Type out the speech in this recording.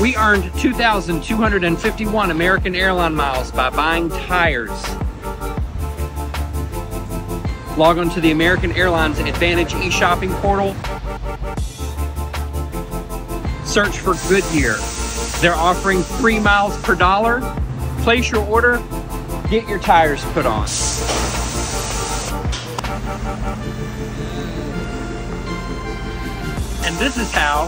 We earned 2,251 American Airline miles by buying tires. Log on to the American Airlines AAdvantage e-shopping portal. Search for Goodyear. They're offering three miles per dollar. Place your order, get your tires put on. And this is how